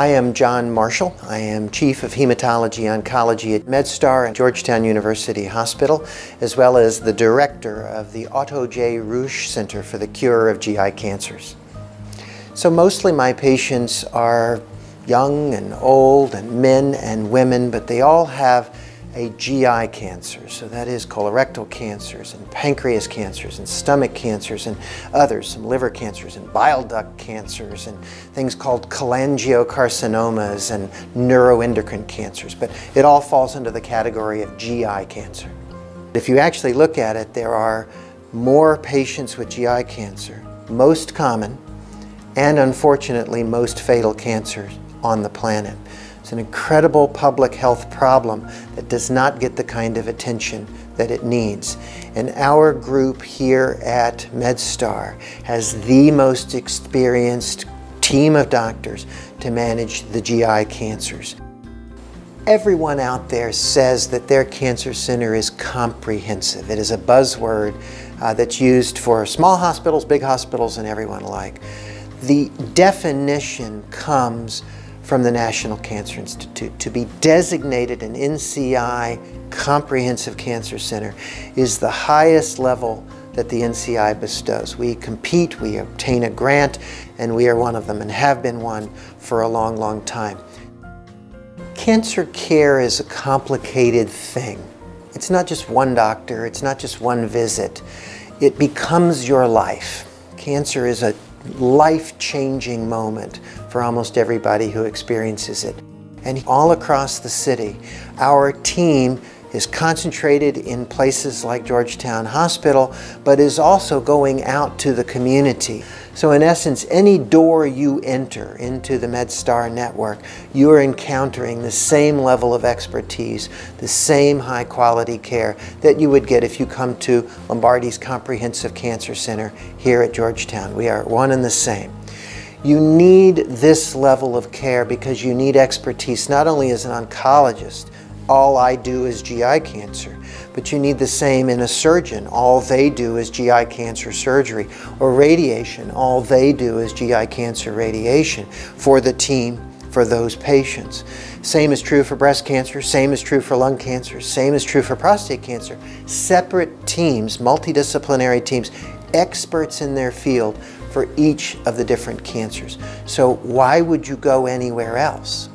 I am John Marshall. I am Chief of Hematology Oncology at MedStar and Georgetown University Hospital, as well as the Director of the Otto J. Ruesch Center for the Cure of GI Cancers. So mostly my patients are young and old and men and women, but they all have a GI cancer. So that is colorectal cancers and pancreas cancers and stomach cancers and others, some liver cancers and bile duct cancers and things called cholangiocarcinomas and neuroendocrine cancers. But it all falls into the category of GI cancer. If you actually look at it, there are more patients with GI cancer, most common, and unfortunately most fatal cancers on the planet. It's an incredible public health problem that does not get the kind of attention that it needs. And our group here at MedStar has the most experienced team of doctors to manage the GI cancers. Everyone out there says that their cancer center is comprehensive. It is a buzzword uh, that's used for small hospitals, big hospitals, and everyone alike. The definition comes from the National Cancer Institute. To be designated an NCI Comprehensive Cancer Center is the highest level that the NCI bestows. We compete, we obtain a grant, and we are one of them and have been one for a long, long time. Cancer care is a complicated thing. It's not just one doctor, it's not just one visit. It becomes your life. Cancer is a life-changing moment for almost everybody who experiences it. And all across the city, our team is concentrated in places like Georgetown Hospital, but is also going out to the community. So in essence, any door you enter into the MedStar network, you are encountering the same level of expertise, the same high quality care that you would get if you come to Lombardi's Comprehensive Cancer Center here at Georgetown. We are one and the same. You need this level of care because you need expertise not only as an oncologist, all I do is GI cancer. But you need the same in a surgeon. All they do is GI cancer surgery. Or radiation. All they do is GI cancer radiation for the team, for those patients. Same is true for breast cancer, same is true for lung cancer, same is true for prostate cancer. Separate teams, multidisciplinary teams, experts in their field for each of the different cancers. So why would you go anywhere else?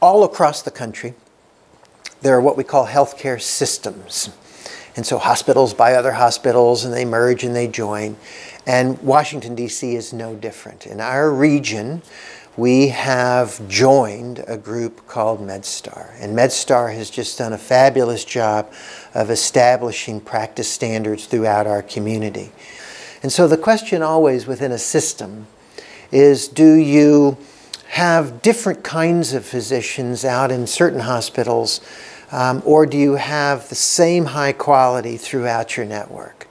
All across the country, there are what we call healthcare systems. And so hospitals buy other hospitals and they merge and they join. And Washington, D.C. is no different. In our region, we have joined a group called MedStar. And MedStar has just done a fabulous job of establishing practice standards throughout our community. And so the question always within a system is do you have different kinds of physicians out in certain hospitals, um, or do you have the same high quality throughout your network?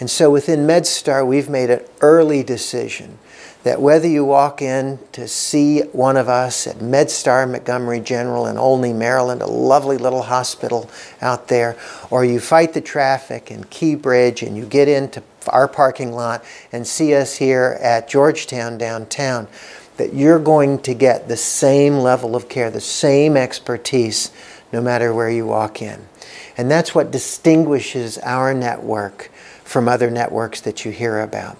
And so within MedStar, we've made an early decision that whether you walk in to see one of us at MedStar Montgomery General in Olney, Maryland, a lovely little hospital out there, or you fight the traffic in Key Bridge and you get into our parking lot and see us here at Georgetown downtown, that you're going to get the same level of care, the same expertise, no matter where you walk in. And that's what distinguishes our network from other networks that you hear about.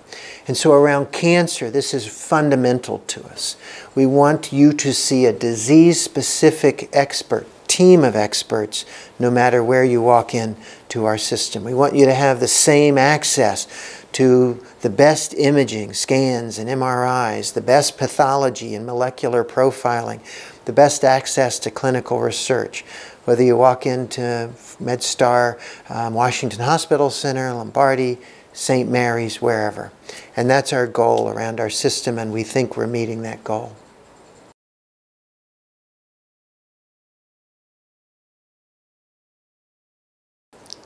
And so around cancer, this is fundamental to us. We want you to see a disease-specific expert, team of experts, no matter where you walk in to our system. We want you to have the same access to the best imaging, scans and MRIs, the best pathology and molecular profiling, the best access to clinical research. Whether you walk into MedStar, um, Washington Hospital Center, Lombardi, St. Mary's, wherever. And that's our goal around our system, and we think we're meeting that goal.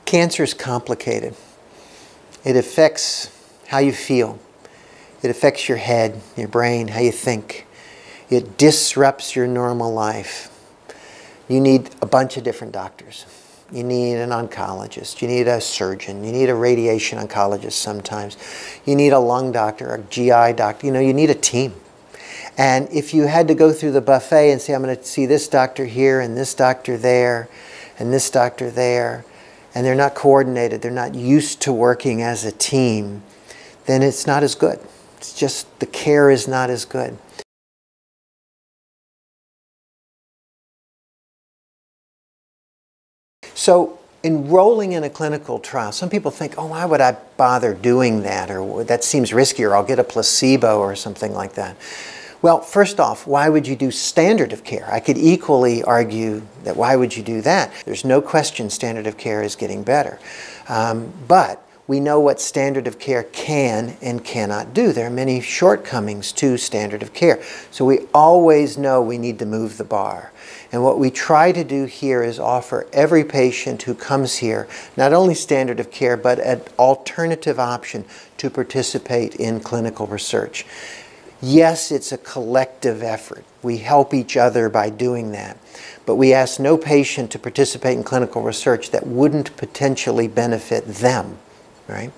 Cancer is complicated. It affects how you feel. It affects your head, your brain, how you think. It disrupts your normal life. you need a bunch of different doctors. You need an oncologist, you need a surgeon, you need a radiation oncologist sometimes, you need a lung doctor, a GI doctor, you know, you need a team. And if you had to go through the buffet and say, I'm going to see this doctor here and this doctor there and this doctor there, and they're not coordinated, they're not used to working as a team, then it's not as good. It's just the care is not as good. So enrolling in a clinical trial, some people think, oh, why would I bother doing that? Or that seems riskier. I'll get a placebo or something like that. Well, first off, why would you do standard of care? I could equally argue that why would you do that? There's no question standard of care is getting better. Um, but we know what standard of care can and cannot do. There are many shortcomings to standard of care. So we always know we need to move the bar. And what we try to do here is offer every patient who comes here not only standard of care, but an alternative option to participate in clinical research. Yes, it's a collective effort. We help each other by doing that. But we ask no patient to participate in clinical research that wouldn't potentially benefit them right?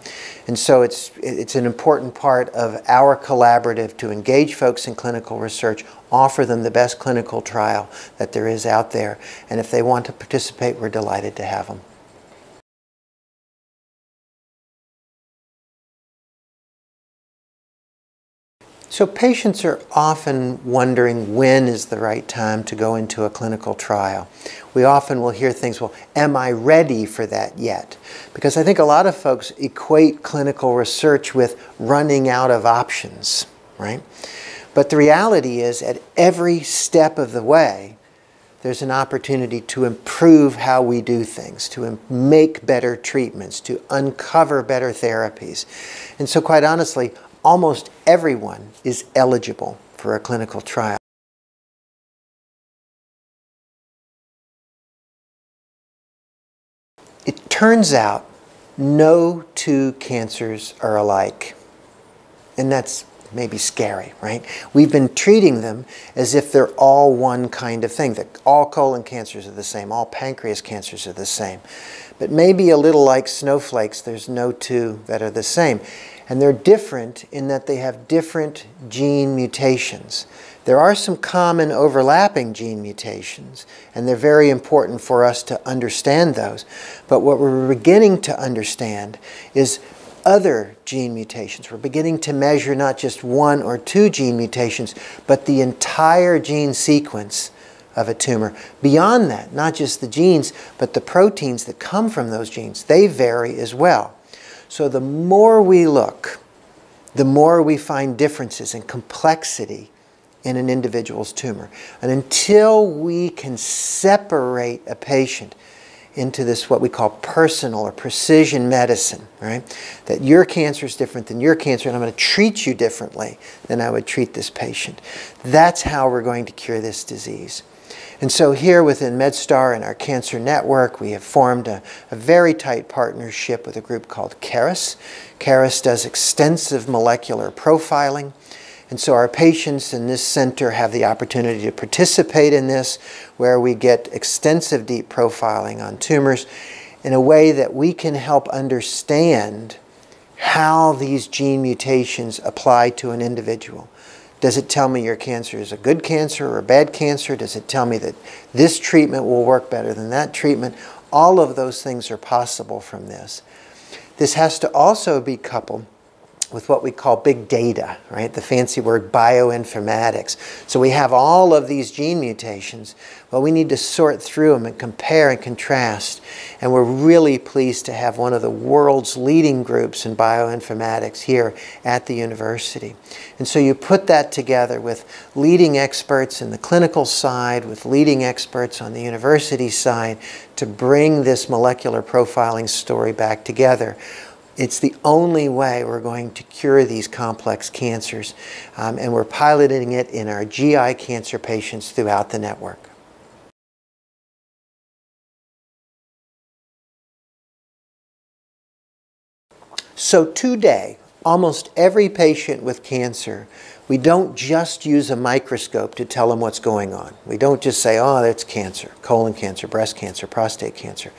And so it's, it's an important part of our collaborative to engage folks in clinical research, offer them the best clinical trial that there is out there, and if they want to participate, we're delighted to have them. So patients are often wondering when is the right time to go into a clinical trial. We often will hear things, well, am I ready for that yet? Because I think a lot of folks equate clinical research with running out of options, right? But the reality is at every step of the way, there's an opportunity to improve how we do things, to make better treatments, to uncover better therapies. And so quite honestly, almost everyone is eligible for a clinical trial. It turns out no two cancers are alike. And that's maybe scary, right? We've been treating them as if they're all one kind of thing, that all colon cancers are the same, all pancreas cancers are the same. But maybe a little like snowflakes, there's no two that are the same. And they're different in that they have different gene mutations. There are some common overlapping gene mutations, and they're very important for us to understand those. But what we're beginning to understand is other gene mutations. We're beginning to measure not just one or two gene mutations, but the entire gene sequence of a tumor. Beyond that, not just the genes, but the proteins that come from those genes, they vary as well. So the more we look, the more we find differences and complexity in an individual's tumor. And until we can separate a patient into this what we call personal or precision medicine, right? That your cancer is different than your cancer and I'm going to treat you differently than I would treat this patient. That's how we're going to cure this disease. And so here within MedStar and our cancer network, we have formed a, a, very tight partnership with a group called Caris. Caris does extensive molecular profiling. And so our patients in this center have the opportunity to participate in this, where we get extensive deep profiling on tumors in a way that we can help understand how these gene mutations apply to an individual. Does it tell me your cancer is a good cancer or a bad cancer? Does it tell me that this treatment will work better than that treatment? All of those things are possible from this. This has to also be coupled with what we call big data, right? The fancy word bioinformatics. So we have all of these gene mutations. Well, we need to sort through them and compare and contrast. And we're really pleased to have one of the world's leading groups in bioinformatics here at the university. And so you put that together with leading experts in the clinical side, with leading experts on the university side to bring this molecular profiling story back together it's the only way we're going to cure these complex cancers, um, and we're piloting it in our GI cancer patients throughout the network. So today, almost every patient with cancer we don't just use a microscope to tell them what's going on. We don't just say, oh, that's cancer, colon cancer, breast cancer, prostate cancer.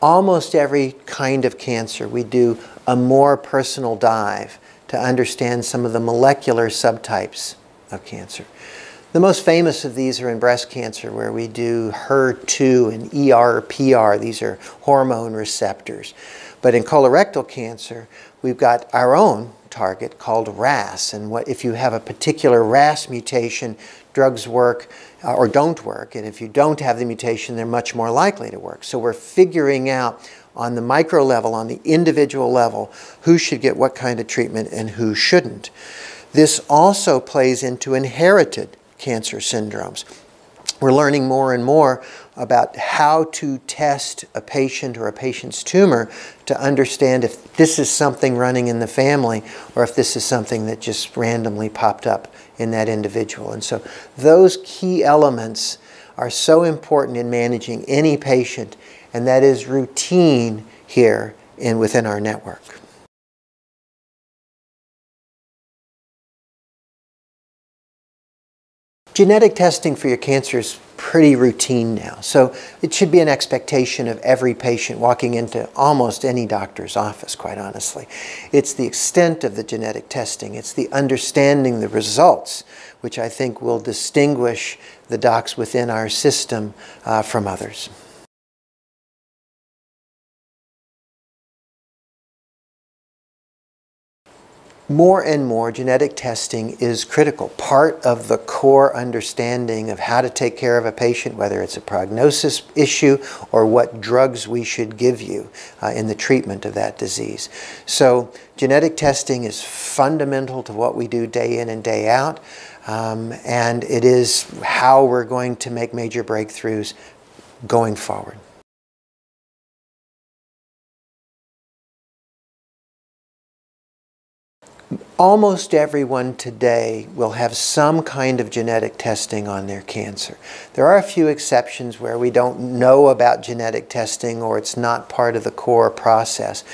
Almost every kind of cancer, we do a more personal dive to understand some of the molecular subtypes of cancer. The most famous of these are in breast cancer, where we do HER2 and ERPR. These are hormone receptors. But in colorectal cancer, we've got our own target called RAS. And what, if you have a particular RAS mutation, drugs work uh, or don't work. And if you don't have the mutation, they're much more likely to work. So we're figuring out on the micro level, on the individual level, who should get what kind of treatment and who shouldn't. This also plays into inherited cancer syndromes. We're learning more and more about how to test a patient or a patient's tumor to understand if this is something running in the family or if this is something that just randomly popped up in that individual. And so those key elements are so important in managing any patient, and that is routine here in, within our network. Genetic testing for your cancer is pretty routine now. So it should be an expectation of every patient walking into almost any doctor's office, quite honestly. It's the extent of the genetic testing, it's the understanding the results, which I think will distinguish the docs within our system uh, from others. More and more genetic testing is critical, part of the core understanding of how to take care of a patient, whether it's a prognosis issue or what drugs we should give you uh, in the treatment of that disease. So genetic testing is fundamental to what we do day in and day out, um, and it is how we're going to make major breakthroughs going forward. Almost everyone today will have some kind of genetic testing on their cancer. There are a few exceptions where we don't know about genetic testing or it's not part of the core process,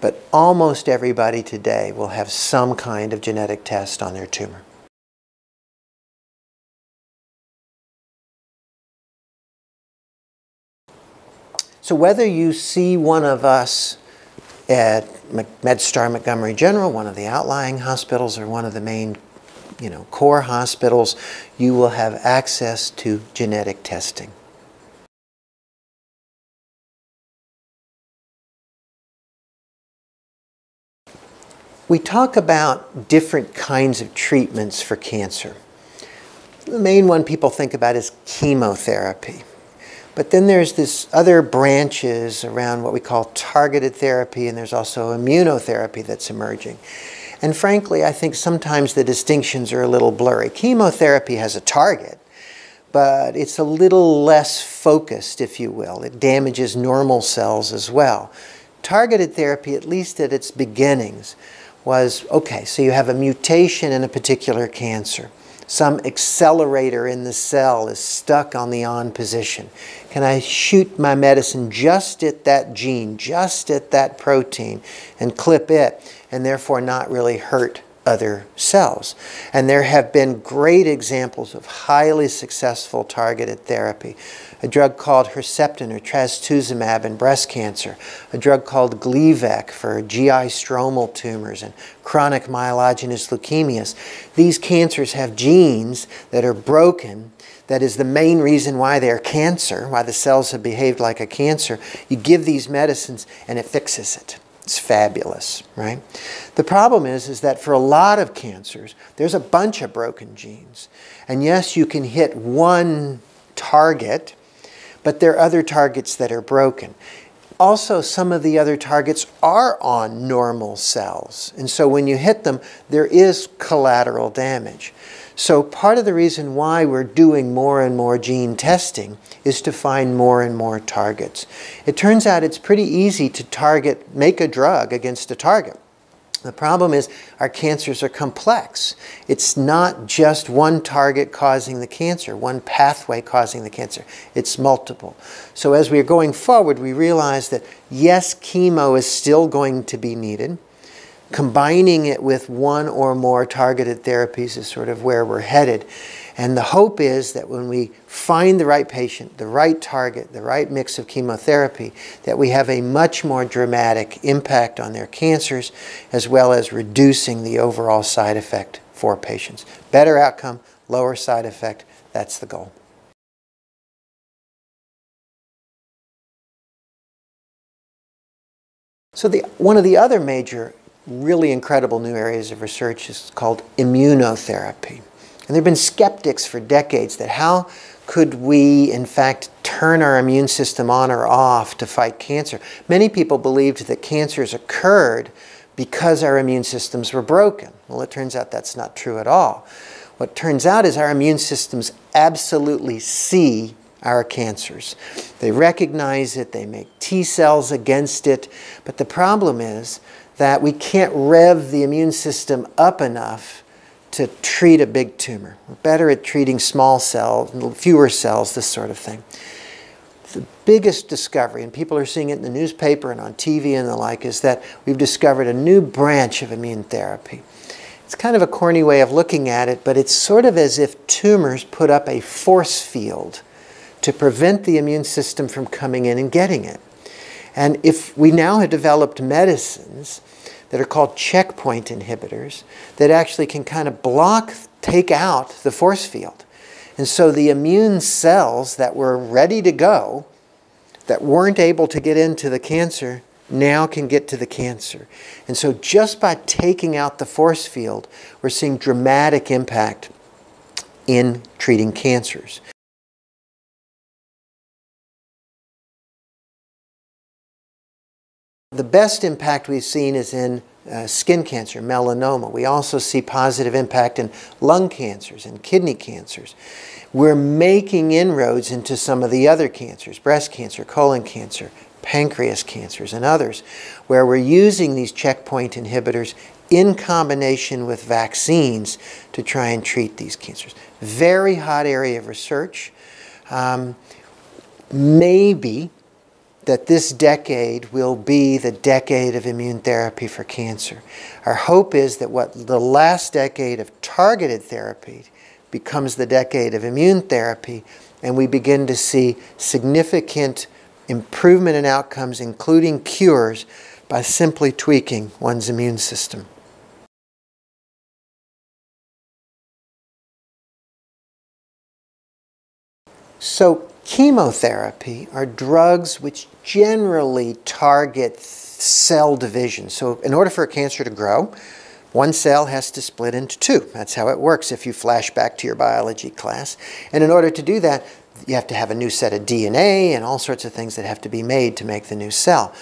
but almost everybody today will have some kind of genetic test on their tumor. So whether you see one of us at MedStar Montgomery General, one of the outlying hospitals or one of the main you know, core hospitals, you will have access to genetic testing. We talk about different kinds of treatments for cancer. The main one people think about is chemotherapy. But then there's this other branches around what we call targeted therapy, and there's also immunotherapy that's emerging. And frankly, I think sometimes the distinctions are a little blurry. Chemotherapy has a target, but it's a little less focused, if you will. It damages normal cells as well. Targeted therapy, at least at its beginnings, was okay, so you have a mutation in a particular cancer some accelerator in the cell is stuck on the on position. Can I shoot my medicine just at that gene, just at that protein, and clip it, and therefore not really hurt other cells. And there have been great examples of highly successful targeted therapy. A drug called Herceptin or trastuzumab in breast cancer, a drug called Gleevec for GI stromal tumors and chronic myelogenous leukemias. These cancers have genes that are broken that is the main reason why they're cancer, why the cells have behaved like a cancer. You give these medicines and it fixes it. It's fabulous, right? The problem is, is that for a lot of cancers, there's a bunch of broken genes. And yes, you can hit one target, but there are other targets that are broken. Also, some of the other targets are on normal cells. And so when you hit them, there is collateral damage. So part of the reason why we're doing more and more gene testing is to find more and more targets. It turns out it's pretty easy to target, make a drug against a target. The problem is our cancers are complex. It's not just one target causing the cancer, one pathway causing the cancer. It's multiple. So as we are going forward, we realize that yes, chemo is still going to be needed combining it with one or more targeted therapies is sort of where we're headed. And the hope is that when we find the right patient, the right target, the right mix of chemotherapy, that we have a much more dramatic impact on their cancers, as well as reducing the overall side effect for patients. Better outcome, lower side effect, that's the goal. So the, one of the other major, really incredible new areas of research is called immunotherapy. And there have been skeptics for decades that how could we, in fact, turn our immune system on or off to fight cancer? Many people believed that cancers occurred because our immune systems were broken. Well, it turns out that's not true at all. What turns out is our immune systems absolutely see our cancers. They recognize it, they make T cells against it, but the problem is that we can't rev the immune system up enough to treat a big tumor. We're better at treating small cells, fewer cells, this sort of thing. The biggest discovery, and people are seeing it in the newspaper and on TV and the like, is that we've discovered a new branch of immune therapy. It's kind of a corny way of looking at it, but it's sort of as if tumors put up a force field to prevent the immune system from coming in and getting it. And if we now have developed medicines that are called checkpoint inhibitors that actually can kind of block, take out the force field. And so the immune cells that were ready to go, that weren't able to get into the cancer, now can get to the cancer. And so just by taking out the force field, we're seeing dramatic impact in treating cancers. The best impact we've seen is in uh, skin cancer, melanoma. We also see positive impact in lung cancers and kidney cancers. We're making inroads into some of the other cancers, breast cancer, colon cancer, pancreas cancers, and others, where we're using these checkpoint inhibitors in combination with vaccines to try and treat these cancers. Very hot area of research. Um, maybe that this decade will be the decade of immune therapy for cancer. Our hope is that what the last decade of targeted therapy becomes the decade of immune therapy, and we begin to see significant improvement in outcomes, including cures, by simply tweaking one's immune system. So Chemotherapy are drugs which generally target cell division. So in order for a cancer to grow, one cell has to split into two. That's how it works if you flash back to your biology class. And in order to do that, you have to have a new set of DNA and all sorts of things that have to be made to make the new cell.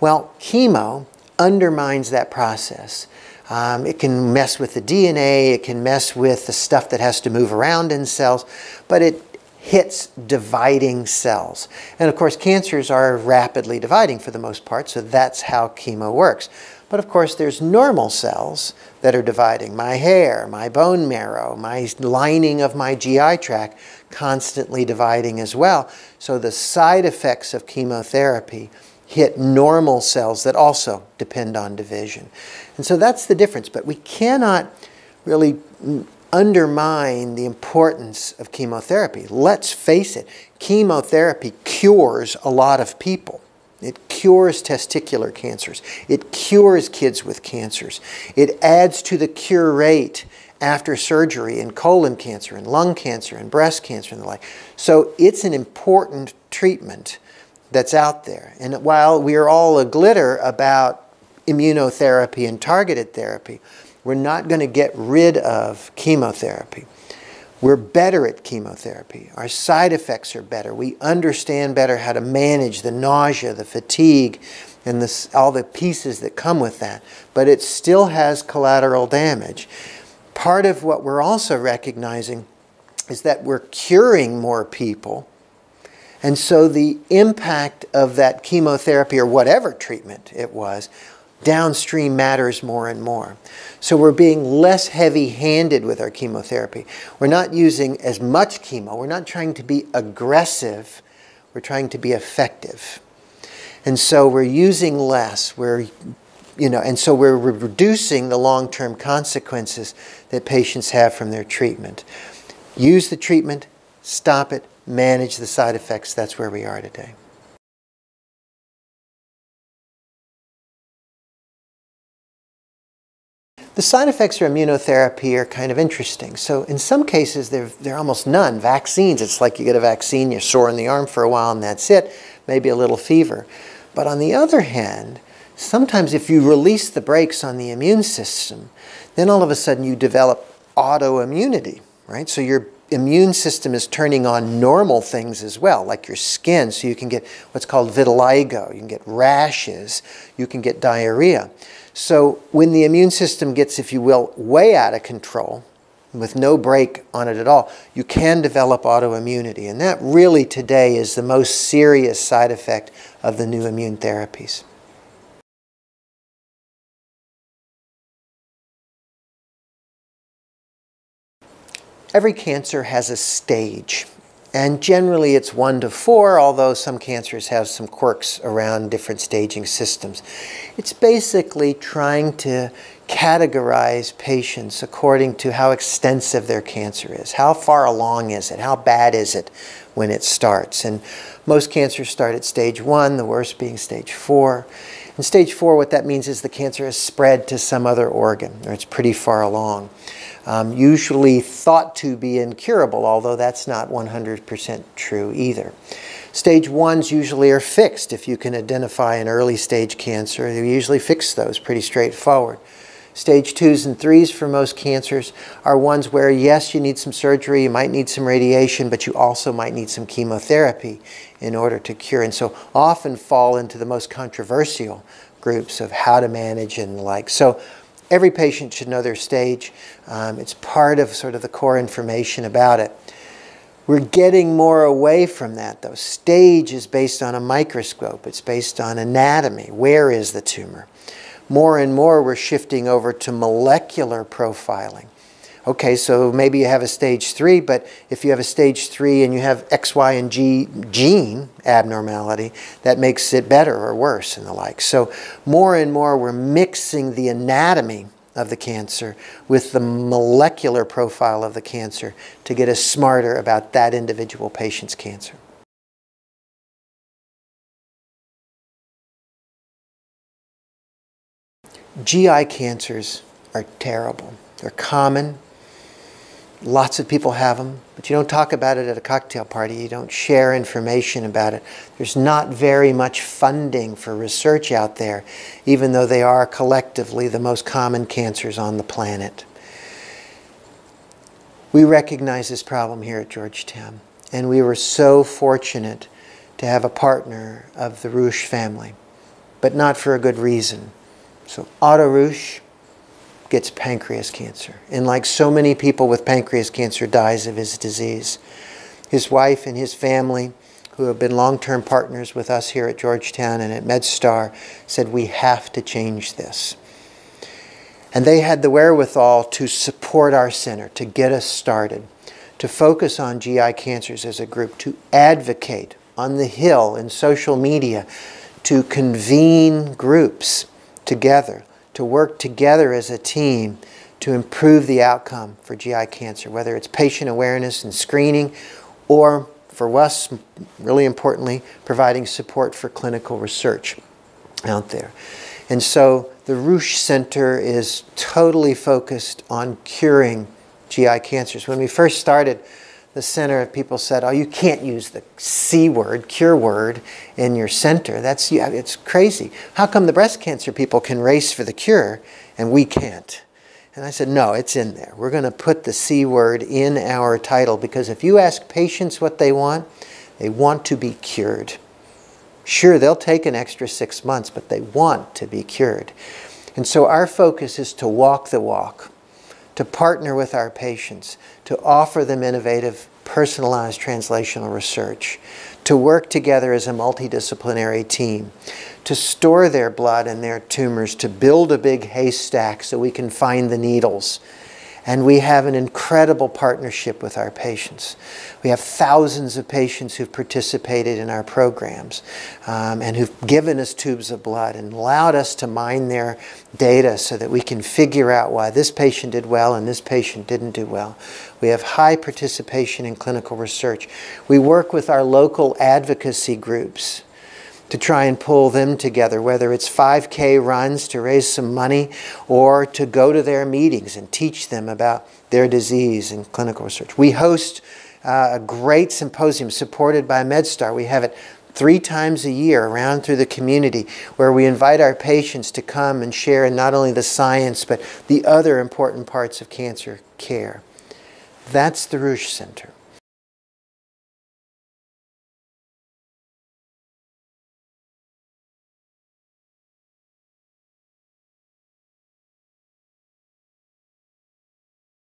Well, chemo undermines that process. Um, it can mess with the DNA, it can mess with the stuff that has to move around in cells, but it hits dividing cells. And of course, cancers are rapidly dividing for the most part, so that's how chemo works. But of course, there's normal cells that are dividing. My hair, my bone marrow, my lining of my GI tract constantly dividing as well. So the side effects of chemotherapy hit normal cells that also depend on division. And so that's the difference. But we cannot really undermine the importance of chemotherapy. Let's face it, chemotherapy cures a lot of people. It cures testicular cancers. It cures kids with cancers. It adds to the cure rate after surgery in colon cancer and lung cancer and breast cancer and the like. So it's an important treatment that's out there. And while we are all a glitter about immunotherapy and targeted therapy, we're not going to get rid of chemotherapy. We're better at chemotherapy. Our side effects are better. We understand better how to manage the nausea, the fatigue, and the, all the pieces that come with that. But it still has collateral damage. Part of what we're also recognizing is that we're curing more people. And so the impact of that chemotherapy or whatever treatment it was downstream matters more and more. So we're being less heavy handed with our chemotherapy. We're not using as much chemo. We're not trying to be aggressive. We're trying to be effective. And so we're using less. We're you know, and so we're reducing the long-term consequences that patients have from their treatment. Use the treatment, stop it, manage the side effects. That's where we are today. The side effects of immunotherapy are kind of interesting. So in some cases, there are almost none. Vaccines, it's like you get a vaccine, you're sore in the arm for a while and that's it, maybe a little fever. But on the other hand, sometimes if you release the brakes on the immune system, then all of a sudden you develop autoimmunity, right? So your immune system is turning on normal things as well, like your skin, so you can get what's called vitiligo, you can get rashes, you can get diarrhea. So when the immune system gets, if you will, way out of control, with no brake on it at all, you can develop autoimmunity. And that really today is the most serious side effect of the new immune therapies. Every cancer has a stage. And generally it's one to four, although some cancers have some quirks around different staging systems. It's basically trying to categorize patients according to how extensive their cancer is. How far along is it? How bad is it when it starts? And most cancers start at stage one, the worst being stage four. In stage four, what that means is the cancer has spread to some other organ, or it's pretty far along um, usually thought to be incurable, although that's not 100% true either. Stage ones usually are fixed. If you can identify an early stage cancer, they usually fix those pretty straightforward. Stage twos and threes for most cancers are ones where, yes, you need some surgery, you might need some radiation, but you also might need some chemotherapy in order to cure, and so often fall into the most controversial groups of how to manage and the like. So every patient should know their stage. Um, it's part of sort of the core information about it. We're getting more away from that though. Stage is based on a microscope. It's based on anatomy. Where is the tumor? More and more we're shifting over to molecular profiling. Okay, so maybe you have a stage three, but if you have a stage three and you have X, Y, and G gene abnormality, that makes it better or worse and the like. So more and more we're mixing the anatomy of the cancer with the molecular profile of the cancer to get us smarter about that individual patient's cancer. GI cancers are terrible. They're common. Lots of people have them, but you don't talk about it at a cocktail party. You don't share information about it. There's not very much funding for research out there, even though they are collectively the most common cancers on the planet. We recognize this problem here at Georgetown, and we were so fortunate to have a partner of the Ruesch family, but not for a good reason. So Otto Ruesch gets pancreas cancer. And like so many people with pancreas cancer, dies of his disease. His wife and his family, who have been long-term partners with us here at Georgetown and at MedStar, said, we have to change this. And they had the wherewithal to support our center, to get us started, to focus on GI cancers as a group, to advocate on the Hill in social media, to convene groups together to work together as a team to improve the outcome for GI cancer, whether it's patient awareness and screening or for us, really importantly, providing support for clinical research out there. And so the Ruesch Center is totally focused on curing GI cancers. When we first started, the center, of people said, oh, you can't use the C word, cure word, in your center. That's, yeah, it's crazy. How come the breast cancer people can race for the cure and we can't? And I said, no, it's in there. We're going to put the C word in our title because if you ask patients what they want, they want to be cured. Sure, they'll take an extra six months, but they want to be cured. And so our focus is to walk the walk to partner with our patients, to offer them innovative, personalized translational research, to work together as a multidisciplinary team, to store their blood and their tumors, to build a big haystack so we can find the needles, And we have an incredible partnership with our patients. We have thousands of patients who've participated in our programs um, and who've given us tubes of blood and allowed us to mine their data so that we can figure out why this patient did well and this patient didn't do well. We have high participation in clinical research. We work with our local advocacy groups to try and pull them together, whether it's 5K runs to raise some money or to go to their meetings and teach them about their disease and clinical research. We host uh, a great symposium supported by MedStar. We have it three times a year around through the community where we invite our patients to come and share not only the science but the other important parts of cancer care. That's the Ruesch Center.